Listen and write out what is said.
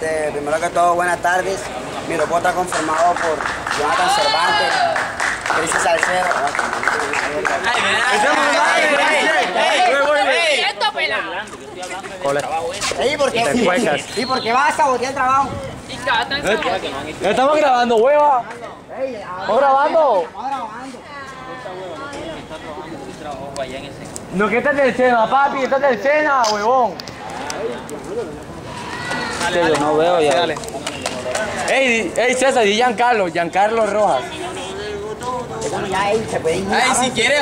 Este, primero que todo, buenas tardes. Mi grupo está conformado por Jonathan Cervantes, Crisis Salcedo. Ey, ¿por qué? ¿Y por qué vas a sabotear el trabajo? Estamos grabando, hueva. ¿Estamos grabando? No, que estás del Sena, papi, estás del Sena, huevón. No veo ya. Ey, ey, César, di Giancarlo, Giancarlo Rojas. Ya, ey, se puede ir. Ay, si quieres